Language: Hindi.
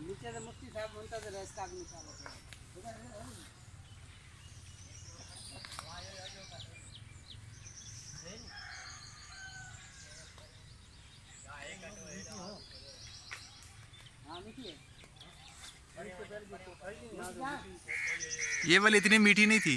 नीचे से मुफ्ती साहब म्हणता तर रस्ता निकालो। ये वाली इतनी मीठी नहीं थी।